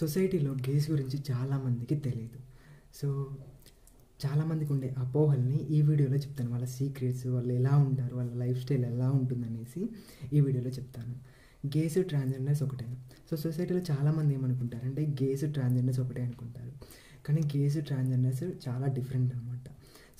సొసైటీలో గేస్ గురించి చాలామందికి తెలియదు సో చాలామందికి ఉండే అపోహల్ని ఈ వీడియోలో చెప్తాను. వాళ్ళ సీక్రెట్స్ వాళ్ళు ఎలా ఉంటారు వాళ్ళ లైఫ్ స్టైల్ ఎలా ఉంటుందనేసి ఈ వీడియోలో చెప్తాను. గేస్ ట్రాన్స్జెండర్స్ ఒకటే. సో సొసైటీలో చాలామంది ఏమనుకుంటారంటే గేస్ ట్రాన్స్జెండర్స్ ఒకటే అనుకుంటారు. కానీ గేస్ ట్రాన్స్జెండర్స్ చాలా డిఫరెంట్ అనమాట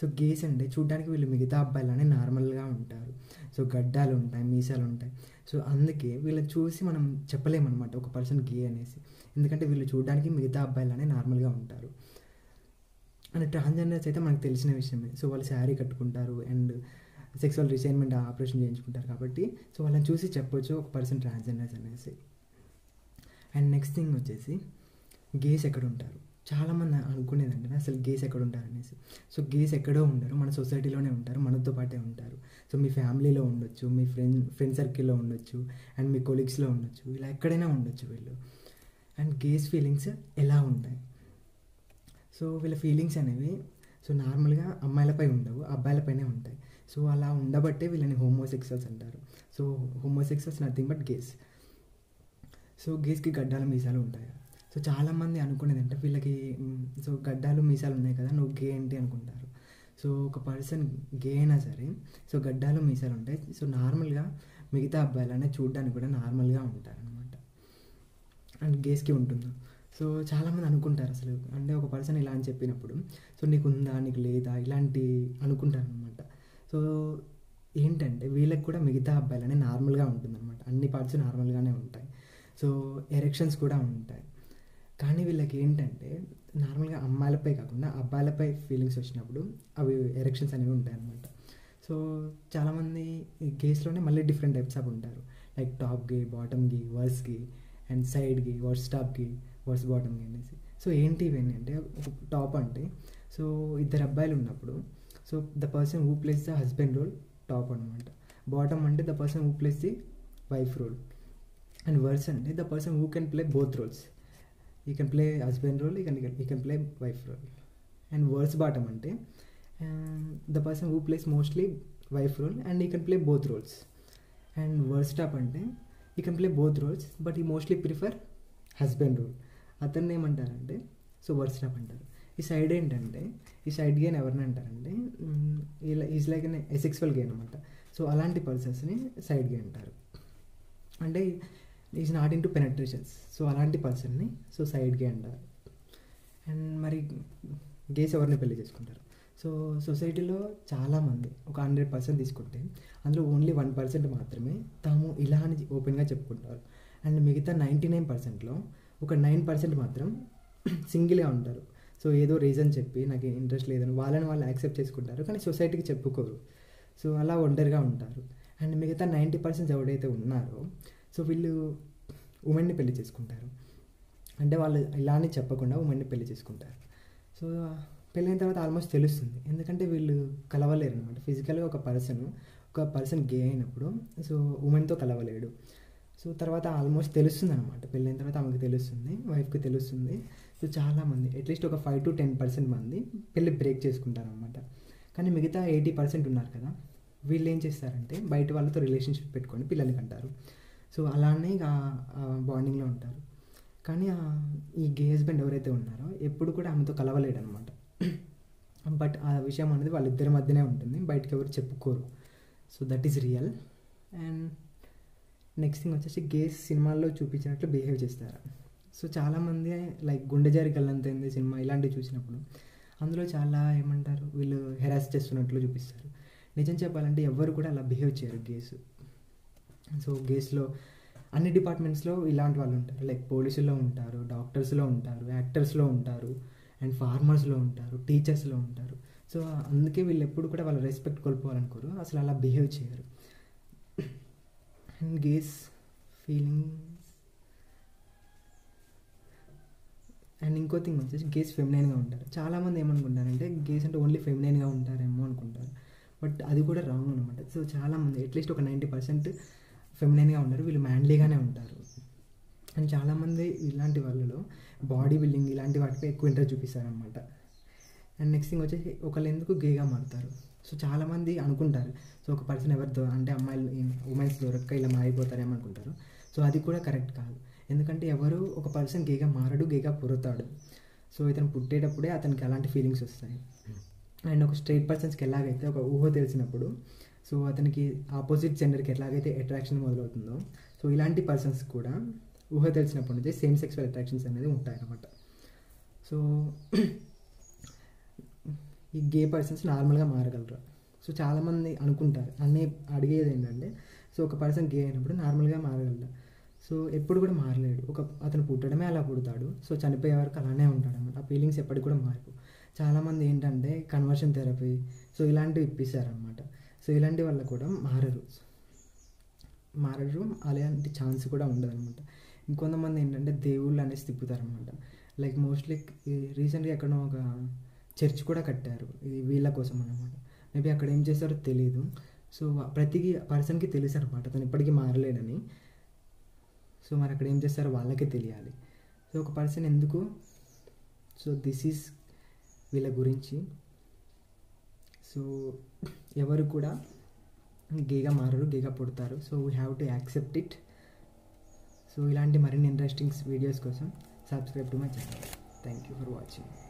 సో గేస్ అంటే చూడడానికి వీళ్ళు మిగతా అబ్బాయిలానే నార్మల్గా ఉంటారు. సో గడ్డాలు ఉంటాయి మీసాలు ఉంటాయి. సో అందుకే వీళ్ళని చూసి మనం చెప్పలేమన్నమాట ఒక పర్సన్ గే అనేసి. ఎందుకంటే వీళ్ళు చూడడానికి మిగతా అబ్బాయిలానే నార్మల్గా ఉంటారు. అండ్ ట్రాన్స్జెండర్స్ అయితే మనకు తెలిసిన విషయమే. సో వాళ్ళు శారీ కట్టుకుంటారు అండ్ సెక్సువల్ రిసైన్మెంట్ ఆపరేషన్ చేయించుకుంటారు కాబట్టి. సో వాళ్ళని చూసి చెప్పొచ్చు ఒక పర్సన్ ట్రాన్స్జెండర్స్ అనేసి. అండ్ నెక్స్ట్ థింగ్ వచ్చేసి గేస్ ఎక్కడ ఉంటారు చాలామంది అనుకునేదండి అసలు గేస్ ఎక్కడ ఉంటారు? అనేసి. సో గేస్ ఎక్కడో ఉండరు మన సొసైటీలోనే ఉంటారు మనతో పాటే ఉంటారు. సో మీ ఫ్యామిలీలో ఉండొచ్చు మీ ఫ్రెండ్ ఫ్రెండ్ సర్కిల్లో ఉండొచ్చు అండ్ మీ కొలీగ్స్లో ఉండొచ్చు ఇలా ఎక్కడైనా ఉండొచ్చు వీళ్ళు. అండ్ గేస్ ఫీలింగ్స్ ఎలా ఉంటాయి? సో వీళ్ళ ఫీలింగ్స్ అనేవి సో నార్మల్గా అమ్మాయిలపై ఉండవు అబ్బాయిలపైనే ఉంటాయి. సో అలా ఉండబట్టే వీళ్ళని హోమోసెక్సల్స్ అంటారు. So homosexuals nothing but gays. So గేస్కి గడ్డాల మీసాలు ఉంటాయి? సో చాలామంది అనుకునేది అంటే వీళ్ళకి సో గడ్డాలు మీసాలు ఉన్నాయి కదా నువ్వు గే ఏంటి అనుకుంటారు. సో ఒక పర్సన్ గే అయినా సరే సో గడ్డాలు మీసాలు ఉంటాయి. సో నార్మల్గా మిగతా అబ్బాయిలనే చూడడానికి కూడా నార్మల్గా ఉంటారు అనమాట అండ్ గేస్కి ఉంటుంది. సో చాలామంది అనుకుంటారు అసలు అంటే ఒక పర్సన్ ఇలా అని చెప్పినప్పుడు సో నీకు ఉందా నీకు లేదా ఇలాంటి అనుకుంటారనమాట సో ఏంటంటే వీళ్ళకి కూడా మిగతా అబ్బాయిలనే నార్మల్గా ఉంటుందన్నమాట. అన్ని పార్ట్స్ నార్మల్గానే ఉంటాయి. సో ఎరెక్షన్స్ కూడా ఉంటాయి. కానీ వీళ్ళకి ఏంటంటే నార్మల్గా అమ్మాయిలపై కాకుండా అబ్బాయిలపై ఫీలింగ్స్ వచ్చినప్పుడు అవి ఎరెక్షన్స్ అనేవి ఉంటాయన్నమాట. సో చాలామంది ఈ గేస్లోనే మళ్ళీ డిఫరెంట్ టైప్స్ ఆఫ్ ఉంటారు. Like top gay bottom gay verse gay and side gay verse top gay verse bottom gay అనేసి. సో ఏంటి ఇవన్నీ అంటే టాప్ అంటే సో ఇద్దరు అబ్బాయిలు ఉన్నప్పుడు so the person who plays the husband role top అనమాట బాటమ్ అంటే the person who plays the wife role. And verse అంటే the person who can play both roles. He can play husband role he can can play wife role and verse bottom అంటే the person who plays mostly wife role and he can play both roles and verse top అంటే he can play both roles but he mostly prefer husband role అతన్ని ఏమంటారంటే so verse top అంటారు. ఈ side ఏంటంటే ఈ side గేన్ ఎవరిని అంటారంటే ఇలా ఈజ్ లైక్ ఎన్ గేన్ అనమాట సో అలాంటి పర్సన్స్ని సైడ్ గే అంటారు. అంటే is not into penetrations so అలాంటి పర్సన్ని సో సైడ్ గే అంటారు. అండ్ మరి గేస్ ఎవరిని పెళ్ళి చేసుకుంటారు? సో సొసైటీలో చాలామంది ఒక హండ్రెడ్ పర్సెంట్ తీసుకుంటే అందులో ఓన్లీ వన్ పర్సెంట్ మాత్రమే తాము ఇలా అని ఓపెన్గా చెప్పుకుంటారు. అండ్ మిగతా నైంటీ నైన్ పర్సెంట్లో ఒక నైన్ పర్సెంట్ మాత్రం సింగిల్గా ఉంటారు. సో ఏదో రీజన్ చెప్పి నాకు ఇంట్రెస్ట్ లేదని వాళ్ళని వాళ్ళు యాక్సెప్ట్ చేసుకుంటారు. కానీ సొసైటీకి చెప్పుకోరు. సో అలా ఒంటరిగా ఉంటారు. అండ్ మిగతా నైంటీ పర్సెంట్ ఎవడైతే ఉన్నారో సో వీళ్ళు ఉమెన్ని పెళ్ళి చేసుకుంటారు. అంటే వాళ్ళు ఇలా అని చెప్పకుండా ఉమెన్ని పెళ్ళి చేసుకుంటారు. సో పెళ్ళైన తర్వాత ఆల్మోస్ట్ తెలుస్తుంది. ఎందుకంటే వీళ్ళు కలవలేరు అనమాట ఫిజికల్గా ఒక పర్సన్ ఒక పర్సన్ గే అయినప్పుడు సో ఉమెన్తో కలవలేడు. సో తర్వాత ఆల్మోస్ట్ తెలుస్తుంది అనమాట పెళ్ళైన తర్వాత ఆమెకు తెలుస్తుంది వైఫ్కి తెలుస్తుంది. సో చాలామంది అట్లీస్ట్ ఒక ఫైవ్ టు టెన్ పర్సెంట్ మంది పెళ్ళి బ్రేక్ చేసుకుంటారు అనమాట కానీ మిగతా ఎయిటీ పర్సెంట్ ఉన్నారు కదా వీళ్ళు ఏం చేస్తారంటే బయట వాళ్ళతో రిలేషన్షిప్ పెట్టుకొని పిల్లలకి అంటారు సో అలానే ఇక బాండింగ్లో ఉంటారు. కానీ ఈ గే హస్బెండ్ ఎవరైతే ఉన్నారో ఎప్పుడు కూడా ఆమెతో కలవలేడు అనమాట బట్ ఆ విషయం అనేది వాళ్ళిద్దరి మధ్యనే ఉంటుంది. బయటకు ఎవరు చెప్పుకోరు. So that is real and next thing వచ్చేసి గేస్ సినిమాల్లో చూపించినట్లు బిహేవ్ చేస్తారు? సో చాలామంది లైక్ గుండె జారి కళ్ళంతైంది సినిమా ఇలాంటివి చూసినప్పుడు అందులో చాలా ఏమంటారు వీళ్ళు హెరాస్ చేస్తున్నట్లు చూపిస్తారు. నిజం చెప్పాలంటే ఎవరు కూడా అలా బిహేవ్ చేయరు గేస్ సో గేస్లో అన్ని డిపార్ట్మెంట్స్లో ఇలాంటి వాళ్ళు ఉంటారు. లైక్ పోలీసులో ఉంటారు డాక్టర్స్లో ఉంటారు యాక్టర్స్లో ఉంటారు అండ్ ఫార్మర్స్లో ఉంటారు టీచర్స్లో ఉంటారు. సో అందుకే వీళ్ళు ఎప్పుడు కూడా వాళ్ళ రెస్పెక్ట్ కోల్పోవాలనుకోరు. అసలు అలా బిహేవ్ చేయరు. అండ్ గేస్ ఫీలింగ్స్ అండ్ ఇంకో థింగ్ వచ్చేసి గేస్ ఫెమినైన్గా ఉంటారు. చాలామంది ఏమనుకుంటారంటే గేస్ అంటే ఓన్లీ ఫెమినైన్గా ఉంటారేమో అనుకుంటారు. బట్ అది కూడా రాంగ్ అనమాట సో చాలామంది అట్లీస్ట్ ఒక నైంటీ పర్సెంట్ ఫెమినైన్గా ఉండరు వీళ్ళు మ్యాన్లీగానే ఉంటారు. అండ్ చాలామంది ఇలాంటి వాళ్ళలో బాడీ బిల్డింగ్ ఇలాంటి వాటిపై ఎక్కువ ఇంట్రెస్ట్ చూపిస్తారనమాట అండ్ నెక్స్ట్ థింగ్ వచ్చేసి ఒకళ్ళు ఎందుకు గేగా మారుతారు? సో చాలామంది అనుకుంటారు సో ఒక పర్సన్ ఎవరితో అంటే అమ్మాయిలు ఉమెన్స్ దొరక్క ఇలా మారిపోతారేమో అనుకుంటారు. సో అది కూడా కరెక్ట్ కాదు. ఎందుకంటే ఎవరు ఒక పర్సన్ గేగా మారడు గేగా పుడతాడు. సో ఇతను పుట్టేటప్పుడే అతనికి అలాంటి ఫీలింగ్స్ వస్తాయి. అండ్ ఒక స్ట్రైట్ పర్సన్స్కి ఎలాగైతే ఒక ఊహ తెలిసినప్పుడు సో అతనికి ఆపోజిట్ జెండర్కి ఎలాగైతే అట్రాక్షన్ మొదలవుతుందో సో ఇలాంటి పర్సన్స్ కూడా ఊహ తెలిసినప్పటి నుంచి సేమ్ సెక్స్వల్ అట్రాక్షన్స్ అనేది ఉంటాయన్నమాట. సో ఈ గే పర్సన్స్ నార్మల్గా మారగలరు. సో చాలామంది అనుకుంటారు. అన్నీ అడిగేది ఏంటంటే సో ఒక పర్సన్ గే అయినప్పుడు నార్మల్గా మారగలరు సో ఎప్పుడు కూడా మారలేడు. ఒక అతను పుట్టడమే అలా పుడతాడు. సో చనిపోయే వరకు అలానే ఉంటాడు అనమాట ఆ ఫీలింగ్స్ ఎప్పటికి కూడా మారిపో చాలామంది ఏంటంటే కన్వర్షన్ థెరపీ సో ఇలాంటివి ఇప్పిస్తారనమాట సో ఇలాంటి వల్ల కూడా మారరు మారరు అలాంటి ఛాన్స్ కూడా ఉండదు అనమాట ఇంకొంతమంది ఏంటంటే దేవుళ్ళు అనేసి తిప్పుతారనమాట లైక్ మోస్ట్లీ రీసెంట్గా ఎక్కడో ఒక చర్చ్ కూడా కట్టారు. ఇది వీళ్ళ కోసం అనమాట మేబీ అక్కడ ఏం చేస్తారో తెలియదు సో ప్రతి పర్సన్కి తెలుసు అనమాట తను ఇప్పటికీ మారలేడని. సో మరి అక్కడ ఏం చేస్తారో వాళ్ళకే తెలియాలి. సో ఒక పర్సన్ ఎందుకు? సో దిస్ ఈజ్ వీళ్ళ గురించి. సో ఎవరు కూడా గేగా మారరు గేగా పుడతారు. So we have to accept it so ఇలాంటి మరిన్ని ఇంట్రెస్టింగ్ వీడియోస్ కోసం subscribe to my channel thank you for watching